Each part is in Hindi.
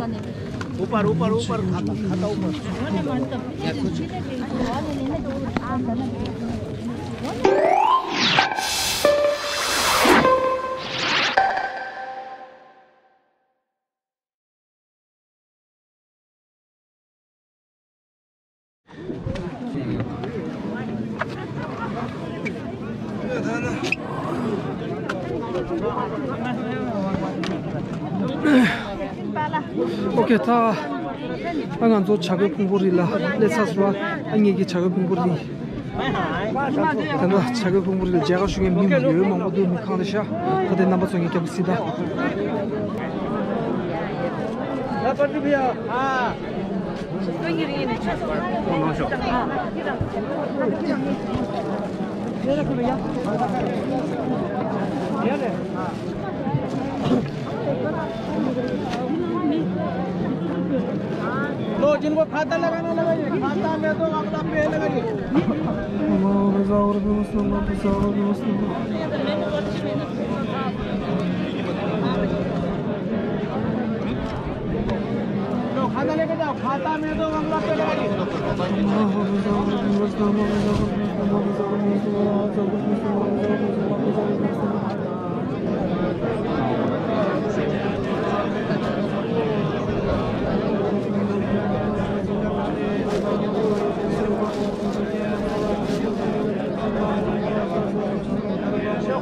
ऊपर ऊपर ऊपर खाता खाता ऊपर। या कुछ। 게타 안간조 차고 공부리라 레사스와 안기기 차고 공부리 단다 차고 공부리를 제가 중에 민요 망고도 미칸샤 그때 남바 송이 겹시다 나 버티비야 아 스팅이리네 고노쇼 아 जिनको खाता लगाना लगाइए। खाता में तो अपना पे लगाइए। तो खाता लेके जाओ। खाता में तो मामला पे लगाइए।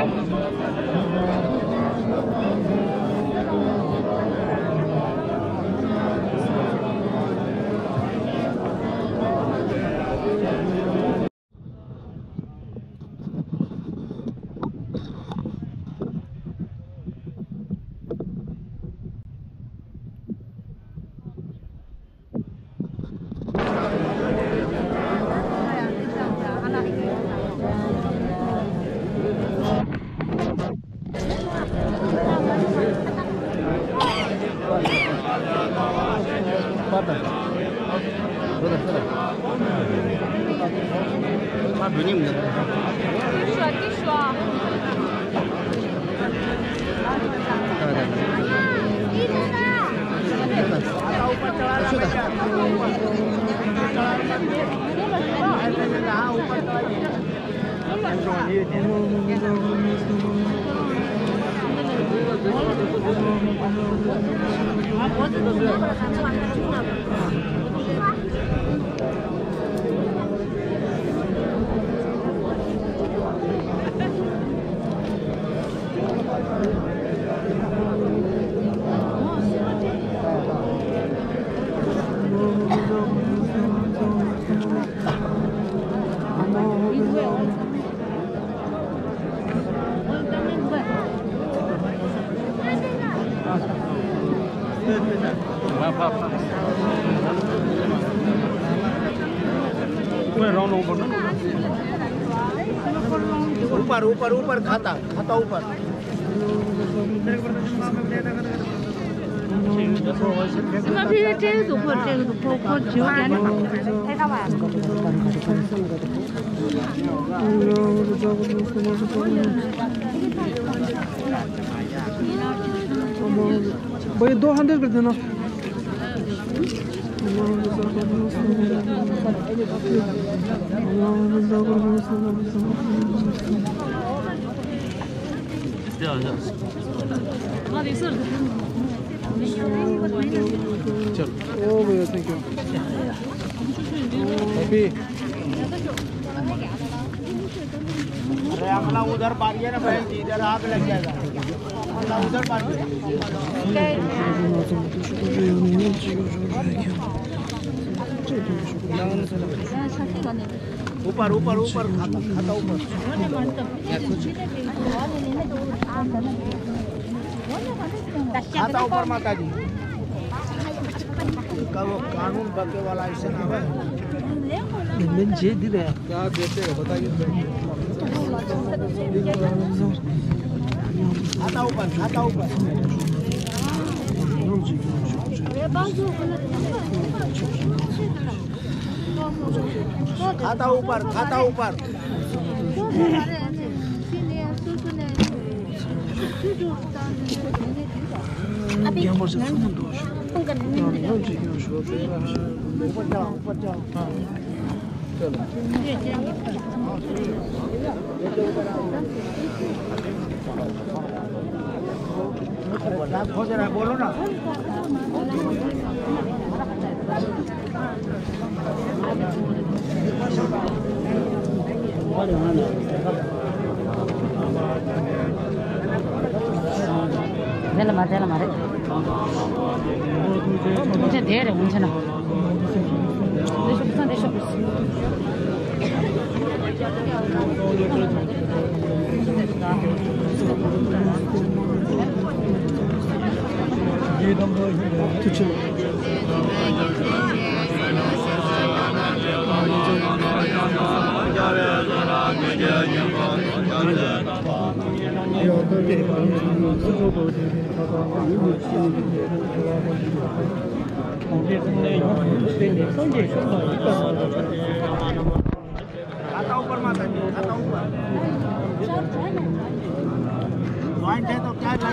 Gracias. ऊपर ऊपर ऊपर खाता खाता ऊपर। भाई दो हंड्रेड कर देना। ओ भैया थैंक यू अभी अरे अपना उधर मारिए ना बहन जी इधर आग लग जाएगा अपना उधर मारिए ऊपर ऊपर ऊपर खाता ऊपर। खाता ऊपर माता जी वो कानून बके वाला ऐसे ना है क्या देते हो बताइए। आता ऊपर आता ऊपर। खाता ऊपर खाता ऊपर हाँ, हाँ, हाँ, ऊपर जाओ ऊपर जाओ। चलो। 在了嘛，在了嘛的。不，这得的，不的呢。그쵸 खाता ऊपर माता जी खाता ऊपर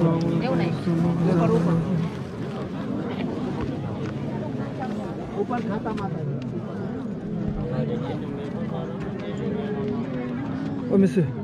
eu nem Oh, monsieur.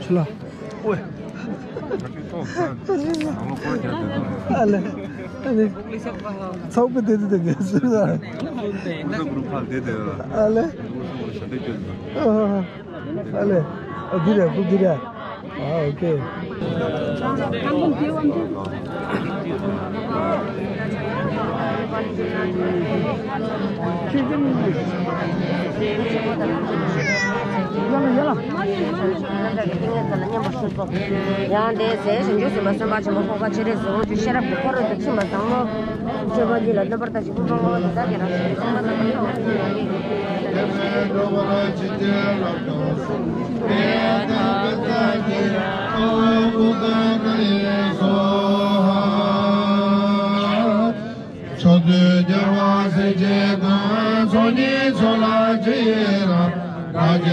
去了。喂。来了 아니 사업비 대대 되겠습니다 무릎 팔 대대 알레 알레 아 그래 그 그래 아 오케이. 한번 뒤에 완전 yāndē sē shīngyū sīmbā sīmbā chīmbā kōkā chīrē sōgō chū shērā kōkōrō tō chīmbā sāngō chīmbā jīlā dabar tā chīmbā kōkō tā tā kērā sīmbā tā kōkō tā kōkō tā kōkō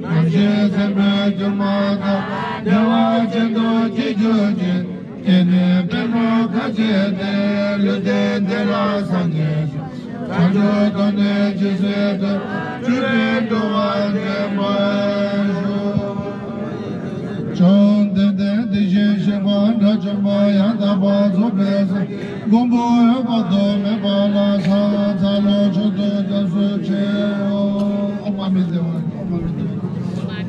Namche zemre cumada Deva cendo cicuci Tene permo kacete Lüde dera sanje Kanjo tone cisete Cüre doğa cemaşu Çon dende dişe şeman Racıma yanda bazu beze Gumbu öpado mebala Sağ zalo çudu da suçe Amma bizde var Amma bizde var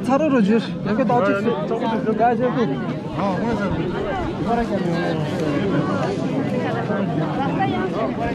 차로 로 줄. 여기 다 어쩔 수. 야 저기. 아 그래서.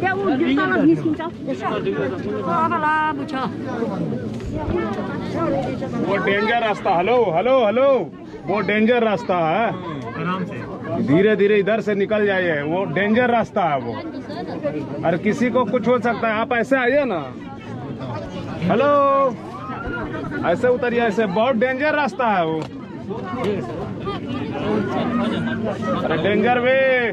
क्या वो डेंजर रास्ता। हेलो हेलो हेलो वो डेंजर रास्ता है। धीरे धीरे इधर से निकल जाइए। वो डेंजर रास्ता है वो। और किसी को कुछ हो सकता है। आप ऐसे आइए ना। हेलो ऐसे उतरिए, ऐसे। बहुत डेंजर रास्ता है वो। अरे डेंजर वे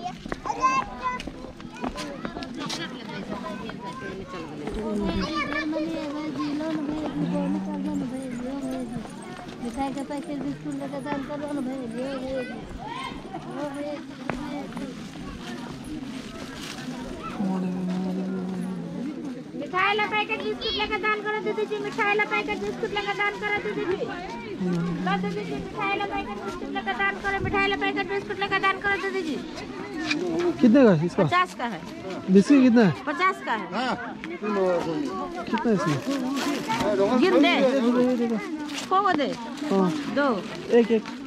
সাইকেল পাইকেল বিস্কুল লেগে দাম করো না ভাই মিঠাই লা প্যাকেট বিস্কুট লেগে দান করে দিদি জি মিঠাই লা প্যাকেট বিস্কুট লেগে দান করে দিদি জি লা দিদি জি মিঠাই লা প্যাকেট বিস্কুট লেগে দান করে মিঠাই লা প্যাকেট দিদি कितने का इसका? पचास का है। बिस्किट कितना है? पचास का है। कितना इसमें गिर दे। दे। हाँ। दो। एक एक।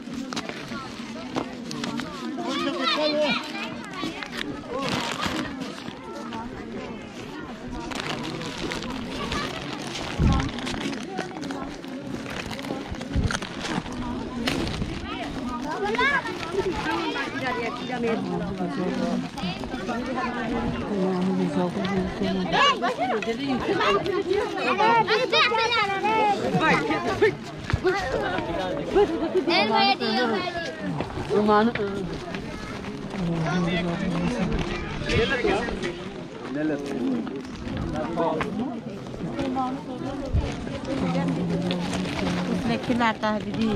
उसने खिलाता है दीदी।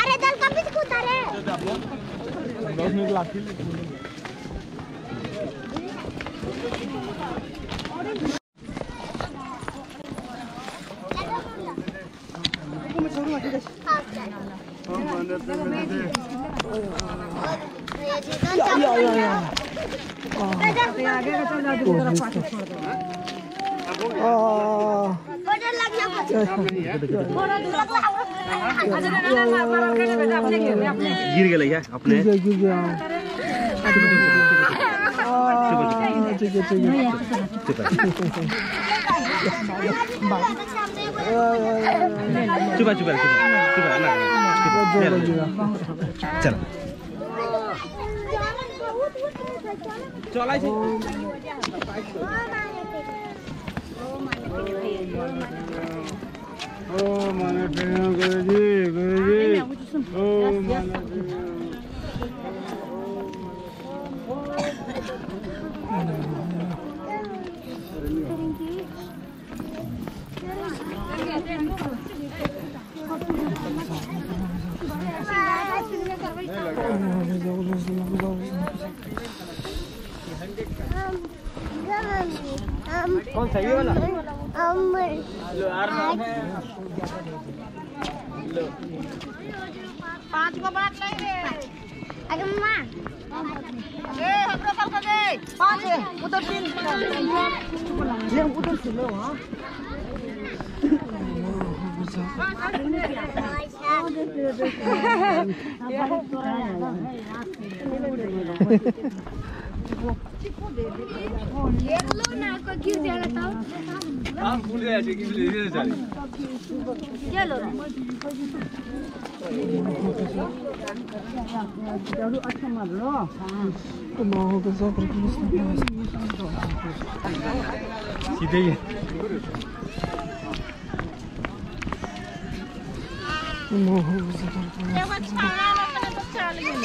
अरे दल का बिस्कुट अरे गिर गए है अपने गिर गया गिर गया 아, ठीक है ठीक है चुप चुप चुप चुप ना जो लगेगा चल ओ माने प्रेम गुरुजी गुरुजी ओ माने कौन सही वाला पांच को बात नहीं रे अरे मां ए हमरो कल को दे पांच है उधर तीन ले उधर से लो हां हाँ भूल गया जी कि ले लेना चाहिए क्या लो चलो अच्छा मत लो तो माहौल तो सब सीधे ही माहौल तो सब अच्छा लगे